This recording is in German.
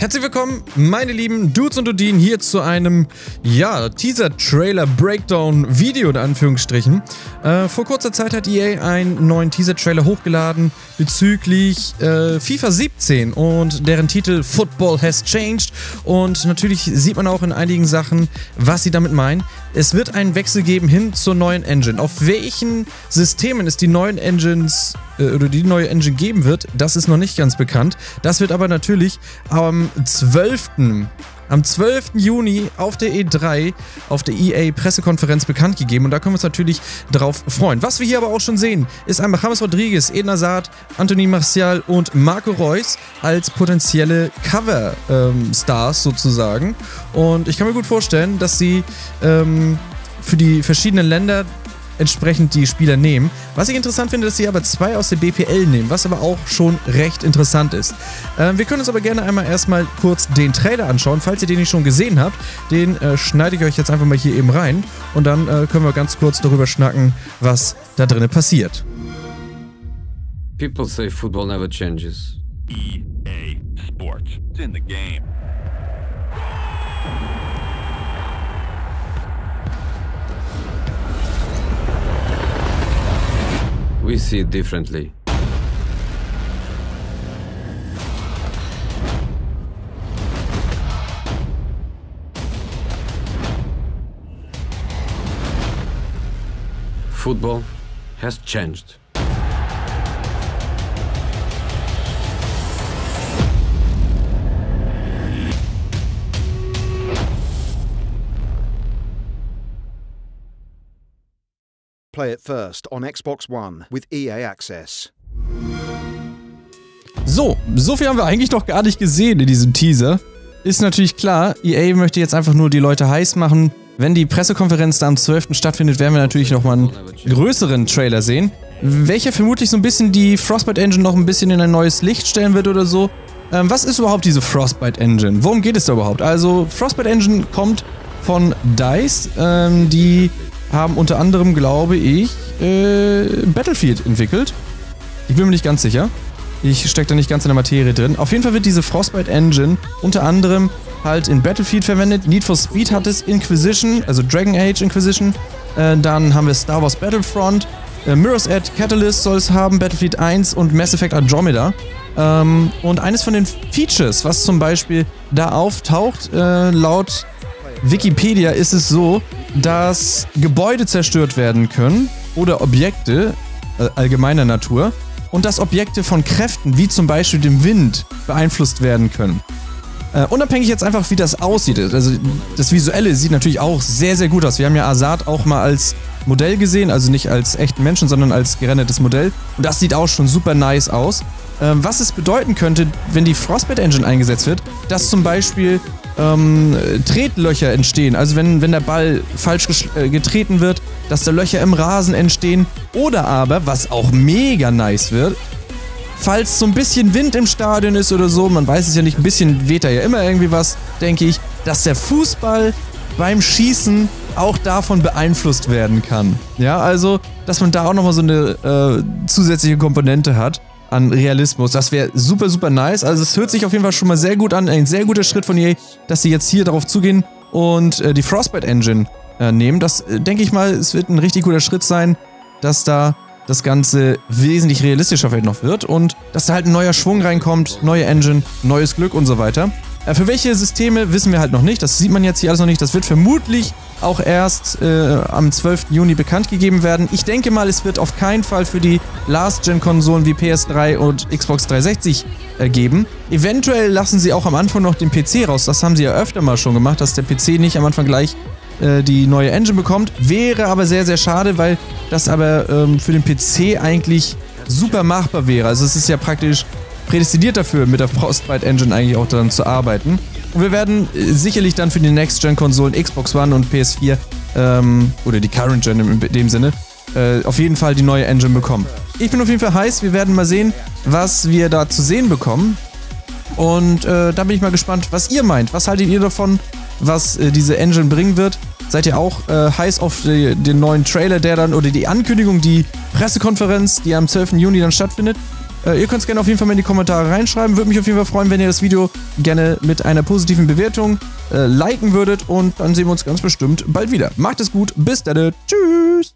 Herzlich willkommen, meine lieben Dudes und Dudinen, hier zu einem, ja, Teaser-Trailer-Breakdown-Video in Anführungsstrichen. Äh, vor kurzer Zeit hat EA einen neuen Teaser-Trailer hochgeladen bezüglich äh, FIFA 17 und deren Titel Football has changed. Und natürlich sieht man auch in einigen Sachen, was sie damit meinen. Es wird einen Wechsel geben hin zur neuen Engine. Auf welchen Systemen es die neuen Engines äh, oder die neue Engine geben wird, das ist noch nicht ganz bekannt. Das wird aber natürlich am 12. Am 12. Juni auf der E3, auf der EA Pressekonferenz bekannt gegeben und da können wir uns natürlich drauf freuen. Was wir hier aber auch schon sehen, ist einmal James Rodriguez, Eden Hazard, Anthony Martial und Marco Reus als potenzielle Cover-Stars ähm, sozusagen. Und ich kann mir gut vorstellen, dass sie ähm, für die verschiedenen Länder entsprechend die Spieler nehmen. Was ich interessant finde, dass sie aber zwei aus der BPL nehmen, was aber auch schon recht interessant ist. Ähm, wir können uns aber gerne einmal erstmal kurz den Trailer anschauen. Falls ihr den nicht schon gesehen habt, den äh, schneide ich euch jetzt einfach mal hier eben rein und dann äh, können wir ganz kurz darüber schnacken, was da drinnen passiert. People say football never changes. EA Sports. It's in the game. See it differently. Football has changed. Play it first on Xbox One with EA Access. So, so viel haben wir eigentlich noch gar nicht gesehen in diesem Teaser. Ist natürlich klar, EA möchte jetzt einfach nur die Leute heiß machen. Wenn die Pressekonferenz da am 12. stattfindet, werden wir natürlich nochmal einen größeren Trailer sehen. Welcher vermutlich so ein bisschen die Frostbite Engine noch ein bisschen in ein neues Licht stellen wird oder so. Ähm, was ist überhaupt diese Frostbite Engine? Worum geht es da überhaupt? Also, Frostbite Engine kommt von DICE, ähm, die haben unter anderem, glaube ich, äh, Battlefield entwickelt. Ich bin mir nicht ganz sicher. Ich stecke da nicht ganz in der Materie drin. Auf jeden Fall wird diese Frostbite Engine unter anderem halt in Battlefield verwendet. Need for Speed hat es Inquisition, also Dragon Age Inquisition. Äh, dann haben wir Star Wars Battlefront. Äh, Mirror's Edge Catalyst soll es haben, Battlefield 1 und Mass Effect Andromeda. Ähm, und eines von den Features, was zum Beispiel da auftaucht, äh, laut Wikipedia ist es so, dass Gebäude zerstört werden können oder Objekte äh, allgemeiner Natur und dass Objekte von Kräften wie zum Beispiel dem Wind beeinflusst werden können. Äh, unabhängig jetzt einfach, wie das aussieht. Also das Visuelle sieht natürlich auch sehr, sehr gut aus. Wir haben ja Azad auch mal als Modell gesehen, also nicht als echten Menschen, sondern als gerendertes Modell. Und das sieht auch schon super nice aus. Äh, was es bedeuten könnte, wenn die Frostbite Engine eingesetzt wird, dass zum Beispiel ähm, Tretlöcher entstehen. Also wenn, wenn der Ball falsch äh, getreten wird, dass da Löcher im Rasen entstehen. Oder aber, was auch mega nice wird, falls so ein bisschen Wind im Stadion ist oder so, man weiß es ja nicht, ein bisschen weht da ja immer irgendwie was, denke ich, dass der Fußball beim Schießen auch davon beeinflusst werden kann. Ja, also, dass man da auch nochmal so eine äh, zusätzliche Komponente hat an Realismus. Das wäre super, super nice. Also es hört sich auf jeden Fall schon mal sehr gut an. Ein sehr guter Schritt von EA, dass sie jetzt hier darauf zugehen und äh, die Frostbite Engine äh, nehmen. Das äh, denke ich mal, es wird ein richtig guter Schritt sein, dass da das Ganze wesentlich realistischer vielleicht noch wird und dass da halt ein neuer Schwung reinkommt, neue Engine, neues Glück und so weiter. Äh, für welche Systeme wissen wir halt noch nicht. Das sieht man jetzt hier alles noch nicht. Das wird vermutlich auch erst äh, am 12. Juni bekannt gegeben werden. Ich denke mal, es wird auf keinen Fall für die Last-Gen-Konsolen wie PS3 und Xbox 360 äh, geben. Eventuell lassen sie auch am Anfang noch den PC raus. Das haben sie ja öfter mal schon gemacht, dass der PC nicht am Anfang gleich äh, die neue Engine bekommt. Wäre aber sehr, sehr schade, weil das aber ähm, für den PC eigentlich super machbar wäre. Also es ist ja praktisch prädestiniert dafür, mit der Frostbite Engine eigentlich auch daran zu arbeiten. Und wir werden äh, sicherlich dann für die Next-Gen-Konsolen Xbox One und PS4 ähm, oder die Current Gen in dem Sinne äh, auf jeden Fall die neue Engine bekommen. Ich bin auf jeden Fall heiß. Wir werden mal sehen, was wir da zu sehen bekommen. Und äh, da bin ich mal gespannt, was ihr meint. Was haltet ihr davon, was äh, diese Engine bringen wird? Seid ihr auch äh, heiß auf die, den neuen Trailer, der dann, oder die Ankündigung, die Pressekonferenz, die am 12. Juni dann stattfindet? Äh, ihr könnt es gerne auf jeden Fall mal in die Kommentare reinschreiben. Würde mich auf jeden Fall freuen, wenn ihr das Video gerne mit einer positiven Bewertung äh, liken würdet. Und dann sehen wir uns ganz bestimmt bald wieder. Macht es gut. Bis dann. Tschüss.